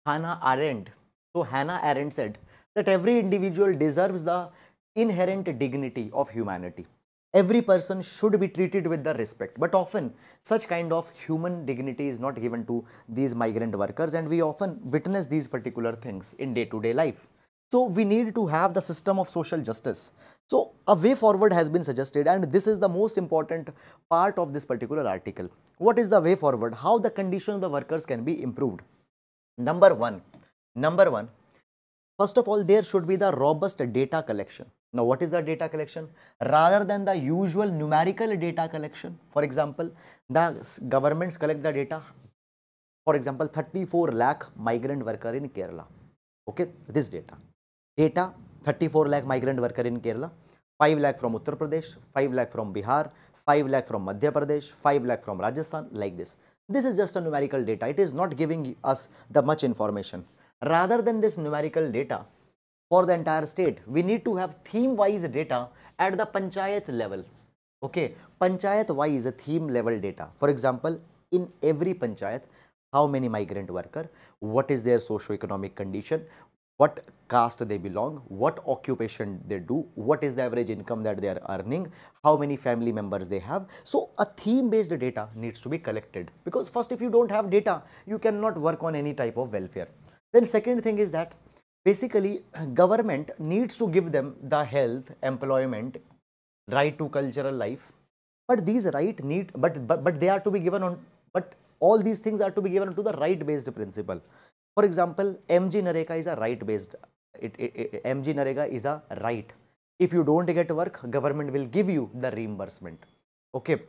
hannah arendt so hannah arendt said that every individual deserves the inherent dignity of humanity every person should be treated with the respect. But often such kind of human dignity is not given to these migrant workers and we often witness these particular things in day to day life. So we need to have the system of social justice. So a way forward has been suggested and this is the most important part of this particular article. What is the way forward? How the condition of the workers can be improved? Number 1 number 1 First of all, there should be the robust data collection. Now, what is the data collection? Rather than the usual numerical data collection, for example, the governments collect the data, for example, 34 lakh migrant worker in Kerala. Okay, this data. Data 34 lakh migrant worker in Kerala, 5 lakh from Uttar Pradesh, 5 lakh from Bihar, 5 lakh from Madhya Pradesh, 5 lakh from Rajasthan, like this. This is just a numerical data. It is not giving us the much information. Rather than this numerical data for the entire state, we need to have theme-wise data at the panchayat level. Okay, panchayat-wise is a theme level data. For example, in every panchayat, how many migrant worker, what is their socio-economic condition, what caste they belong, what occupation they do, what is the average income that they are earning, how many family members they have. So, a theme based data needs to be collected because first if you don't have data, you cannot work on any type of welfare. Then second thing is that basically government needs to give them the health, employment, right to cultural life. But these right need, but, but, but they are to be given on, but all these things are to be given to the right based principle. For example, MGNREGA is a right based, it, it, it, MGNREGA is a right. If you don't get work, government will give you the reimbursement. Okay.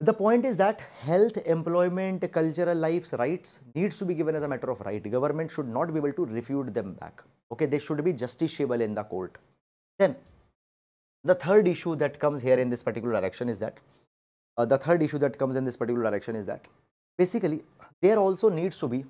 The point is that health, employment, cultural lives, rights needs to be given as a matter of right. Government should not be able to refute them back. Okay, they should be justiciable in the court. Then the third issue that comes here in this particular direction is that uh, the third issue that comes in this particular direction is that basically there also needs to be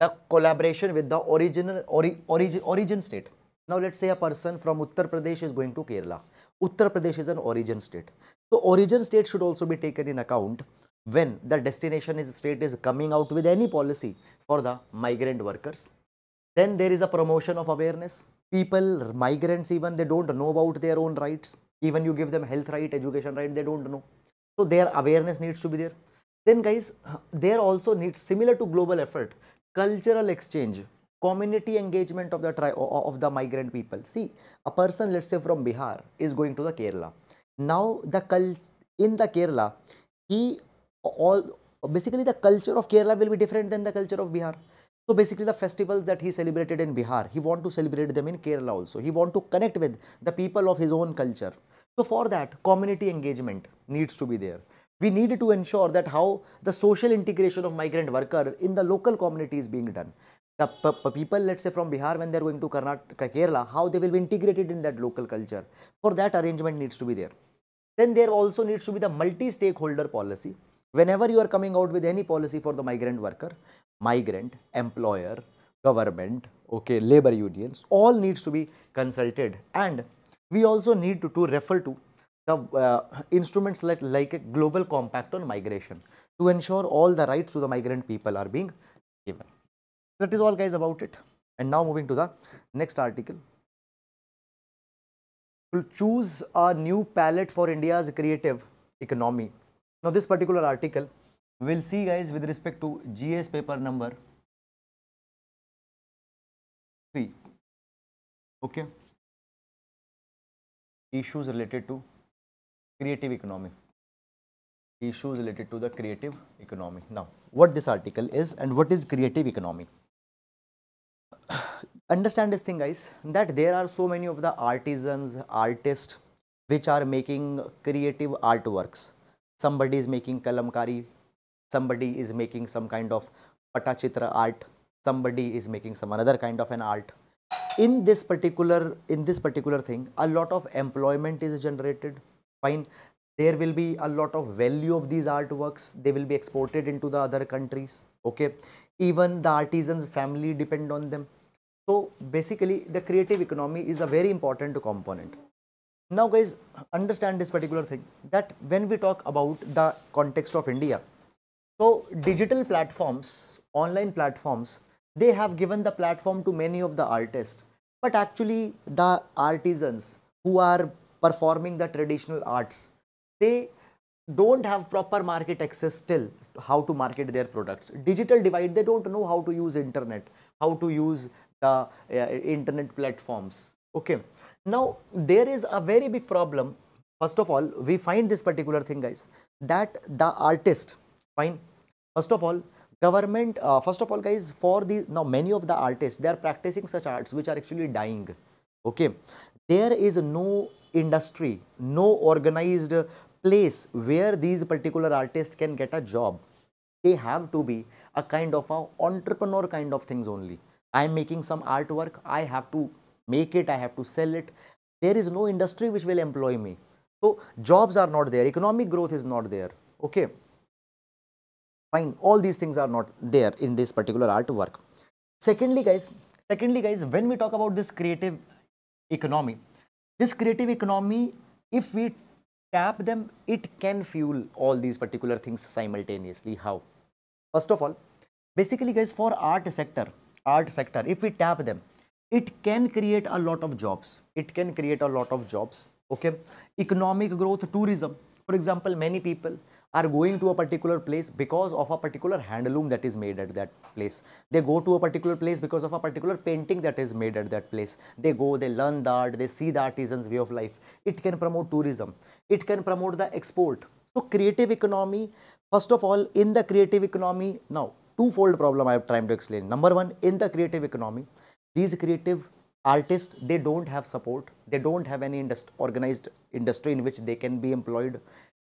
a collaboration with the original ori, origin, origin state. Now let's say a person from Uttar Pradesh is going to Kerala. Uttar Pradesh is an origin state. So origin state should also be taken in account when the destination is state is coming out with any policy for the migrant workers. Then there is a promotion of awareness. People, migrants even, they don't know about their own rights. Even you give them health right, education right, they don't know. So their awareness needs to be there. Then guys, there also needs similar to global effort, cultural exchange, community engagement of the tri of the migrant people. See, a person, let's say from Bihar, is going to the Kerala. Now the cul in the Kerala, he all basically the culture of Kerala will be different than the culture of Bihar. So basically the festivals that he celebrated in Bihar, he want to celebrate them in Kerala also. He want to connect with the people of his own culture. So for that, community engagement needs to be there. We need to ensure that how the social integration of migrant worker in the local community is being done. The people, let's say from Bihar, when they're going to Karnataka, Kerala, how they will be integrated in that local culture. For that arrangement needs to be there. Then there also needs to be the multi-stakeholder policy. Whenever you are coming out with any policy for the migrant worker, migrant, employer, government, okay, labor unions, all needs to be consulted. And we also need to, to refer to the uh, instruments like, like a global compact on migration to ensure all the rights to the migrant people are being given. That is all guys about it. And now moving to the next article. We'll choose a new palette for India's creative economy. Now this particular article we'll see guys with respect to GS paper number 3 okay issues related to creative economy issues related to the creative economy now what this article is and what is creative economy understand this thing guys that there are so many of the artisans artists which are making creative artworks. Somebody is making kalamkari somebody is making some kind of patachitra art somebody is making some another kind of an art. In this particular in this particular thing a lot of employment is generated. Fine. There will be a lot of value of these artworks. They will be exported into the other countries. Okay even the artisans family depend on them so basically the creative economy is a very important component now guys understand this particular thing that when we talk about the context of india so digital platforms, online platforms, they have given the platform to many of the artists. But actually the artisans who are performing the traditional arts, they don't have proper market access still how to market their products. Digital divide, they don't know how to use internet, how to use the uh, internet platforms. Okay. Now, there is a very big problem. First of all, we find this particular thing guys, that the artist fine first of all government uh, first of all guys for the now many of the artists they are practicing such arts which are actually dying okay there is no industry no organized place where these particular artists can get a job they have to be a kind of a entrepreneur kind of things only. I am making some artwork i have to make it i have to sell it. There is no industry which will employ me. So jobs are not there economic growth is not there okay? Fine all these things are not there in this particular artwork. Secondly guys secondly guys when we talk about this creative economy this creative economy if we tap them it can fuel all these particular things simultaneously. How? First of all basically guys for art sector art sector if we tap them it can create a lot of jobs. It can create a lot of jobs okay? Economic growth tourism. For example many people are going to a particular place because of a particular handloom that is made at that place. They go to a particular place because of a particular painting that is made at that place. They go, they learn the art, they see the artisan's way of life. It can promote tourism. It can promote the export. So creative economy, first of all, in the creative economy, now twofold problem I am trying to explain. Number one, in the creative economy, these creative artists, they don't have support. They don't have any organized industry in which they can be employed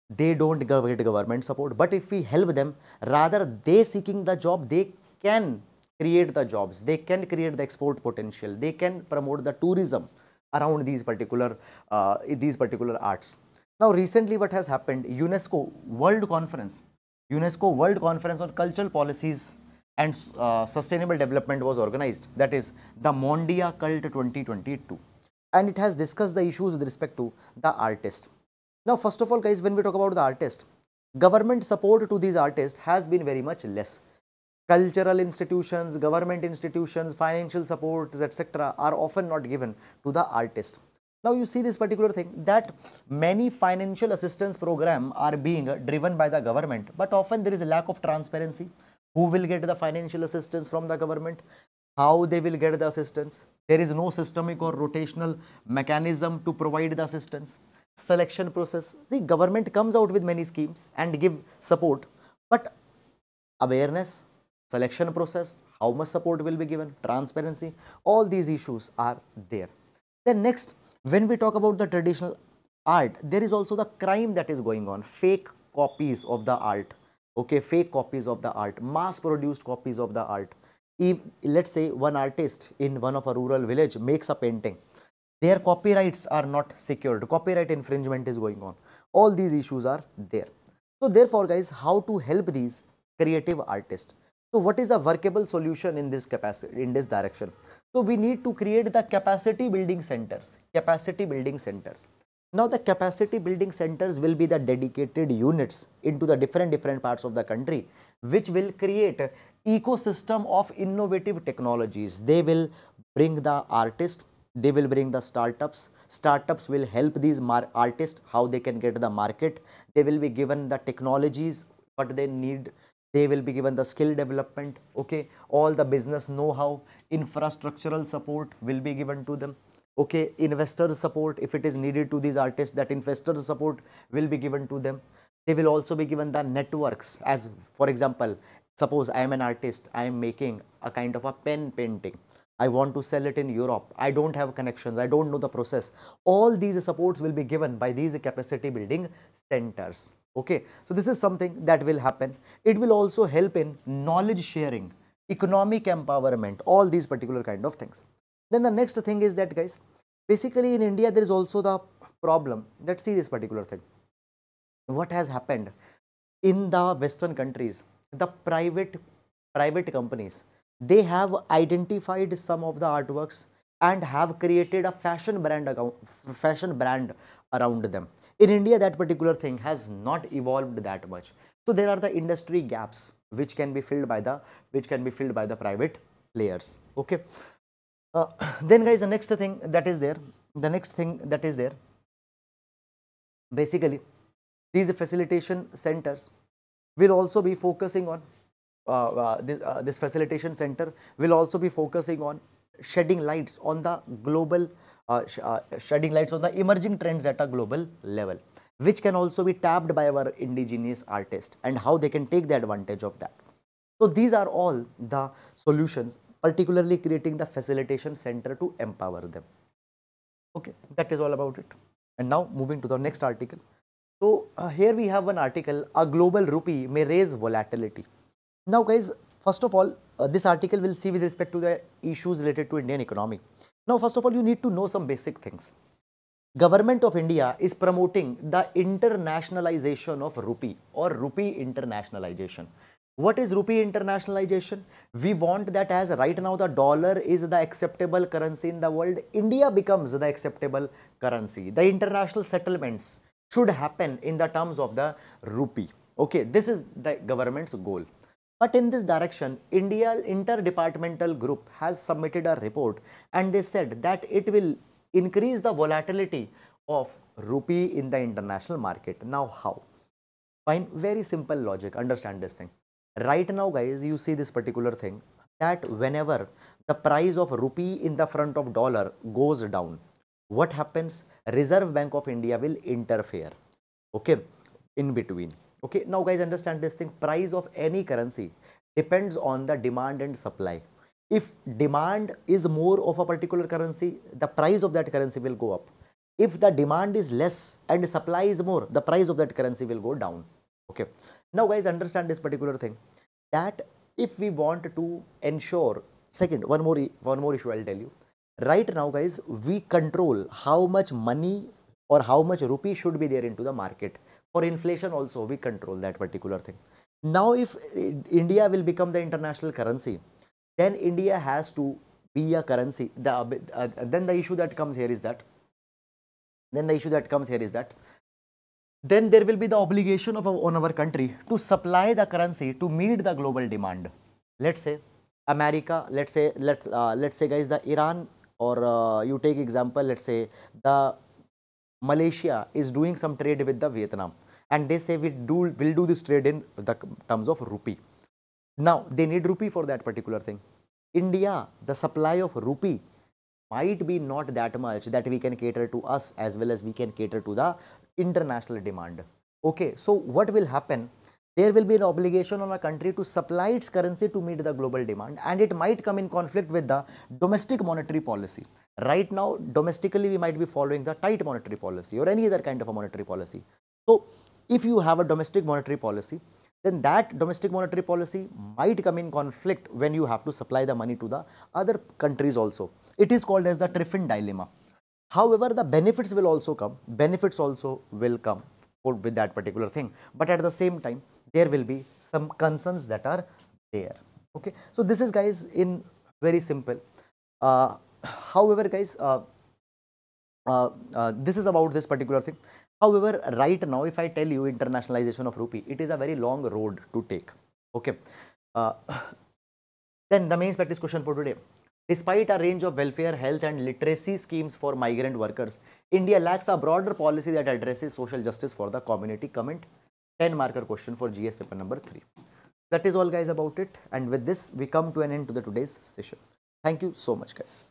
they don't get government support. But if we help them, rather they seeking the job, they can create the jobs, they can create the export potential, they can promote the tourism around these particular uh, these particular arts. Now recently what has happened, UNESCO World Conference, UNESCO World Conference on Cultural Policies and uh, Sustainable Development was organized, that is the MONDIACULT 2022 and it has discussed the issues with respect to the artist. Now, first of all, guys, when we talk about the artist, government support to these artists has been very much less. Cultural institutions, government institutions, financial supports, etc. are often not given to the artist. Now, you see this particular thing that many financial assistance program are being driven by the government, but often there is a lack of transparency. Who will get the financial assistance from the government? how they will get the assistance. There is no systemic or rotational mechanism to provide the assistance. Selection process. See, government comes out with many schemes and give support, but awareness, selection process, how much support will be given, transparency, all these issues are there. Then next, when we talk about the traditional art, there is also the crime that is going on, fake copies of the art, okay, fake copies of the art, mass produced copies of the art if let's say one artist in one of a rural village makes a painting their copyrights are not secured. Copyright infringement is going on. All these issues are there. So therefore guys how to help these creative artists? So what is a workable solution in this capacity in this direction? So we need to create the capacity building centers. Capacity building centers. Now the capacity building centers will be the dedicated units into the different different parts of the country which will create ecosystem of innovative technologies. They will bring the artists, they will bring the startups. Startups will help these artists how they can get the market. They will be given the technologies what they need. They will be given the skill development. Okay, all the business know-how, infrastructural support will be given to them okay investor support if it is needed to these artists that investor support will be given to them they will also be given the networks as for example Suppose I am an artist, I am making a kind of a pen painting. I want to sell it in Europe. I don't have connections. I don't know the process. All these supports will be given by these capacity building centers. Okay. So this is something that will happen. It will also help in knowledge sharing, economic empowerment, all these particular kind of things. Then the next thing is that guys, basically in India, there is also the problem. Let's see this particular thing. What has happened in the Western countries? the private private companies they have identified some of the artworks and have created a fashion brand account, fashion brand around them. In india that particular thing has not evolved that much. So there are the industry gaps which can be filled by the which can be filled by the private players. Okay. Uh, then guys the next thing that is there the next thing that is there basically these facilitation centers will also be focusing on this, uh, this, facilitation center will also be focusing on shedding lights on the global uh, sh uh, shedding lights on the emerging trends at a global level which can also be tapped by our indigenous artists and how they can take the advantage of that. So these are all the solutions particularly creating the facilitation center to empower them. Okay, that is all about it. And now moving to the next article. So uh, here we have an article, a global rupee may raise volatility. Now guys, first of all, uh, this article will see with respect to the issues related to Indian economy. Now first of all, you need to know some basic things. Government of India is promoting the internationalization of rupee or rupee internationalization. What is rupee internationalization? We want that as right now the dollar is the acceptable currency in the world, India becomes the acceptable currency. The international settlements, should happen in the terms of the rupee. Okay, this is the government's goal. But in this direction, India Interdepartmental Group has submitted a report and they said that it will increase the volatility of rupee in the international market. Now how? Fine, very simple logic, understand this thing. Right now guys, you see this particular thing that whenever the price of rupee in the front of dollar goes down, what happens reserve bank of india will interfere okay in between okay now guys understand this thing. Price of any currency depends on the demand and supply. If demand is more of a particular currency the price of that currency will go up. If the demand is less and supply is more the price of that currency will go down. Okay. Now guys understand this particular thing. That if we want to ensure second one more one more issue i'll tell you. Right now guys we control how much money or how much rupee should be there into the market for inflation also we control that particular thing. Now if india will become the international currency then india has to be a currency. The uh, then the issue that comes here is that then the issue that comes here is that then there will be the obligation of our, on our country to supply the currency to meet the global demand. Let's say america let's say let's uh, let's say guys the iran or uh, you take example let's say the malaysia is doing some trade with the vietnam and they say we do will do this trade in the terms of rupee now they need rupee for that particular thing india the supply of rupee might be not that much that we can cater to us as well as we can cater to the international demand. Okay, so what will happen? There will be an obligation on a country to supply its currency to meet the global demand and it might come in conflict with the domestic monetary policy. Right now, domestically, we might be following the tight monetary policy or any other kind of a monetary policy. So, if you have a domestic monetary policy, then that domestic monetary policy might come in conflict when you have to supply the money to the other countries also. It is called as the Triffin dilemma. However, the benefits will also come, benefits also will come with that particular thing. But at the same time, there will be some concerns that are there. Okay. So, this is guys in very simple. Uh, however, guys, uh, uh, uh this is about this particular thing. However, right now, if I tell you internationalization of rupee, it is a very long road to take. Okay. Uh, then the main practice question for today. Despite a range of welfare, health and literacy schemes for migrant workers, India lacks a broader policy that addresses social justice for the community. Comment 10 marker question for GS paper number 3. That is all guys about it and with this we come to an end to the today's session. Thank you so much guys.